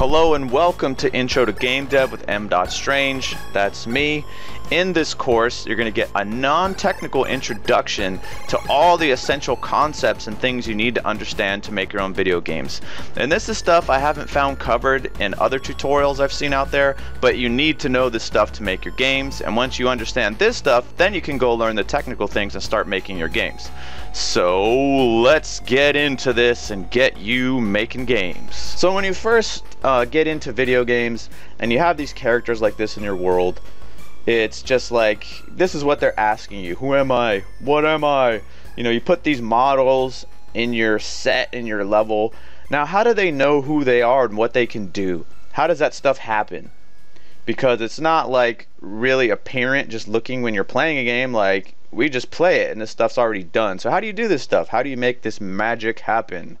Hello and welcome to Intro to Game Dev with M. Strange. That's me. In this course, you're going to get a non-technical introduction to all the essential concepts and things you need to understand to make your own video games. And this is stuff I haven't found covered in other tutorials I've seen out there, but you need to know this stuff to make your games. And once you understand this stuff, then you can go learn the technical things and start making your games. So let's get into this and get you making games. So when you first uh, get into video games and you have these characters like this in your world, it's just like this is what they're asking you. Who am I? What am I? You know, you put these models in your set in your level. Now, how do they know who they are and what they can do? How does that stuff happen? Because it's not like really apparent just looking when you're playing a game like we just play it and this stuff's already done. So how do you do this stuff? How do you make this magic happen?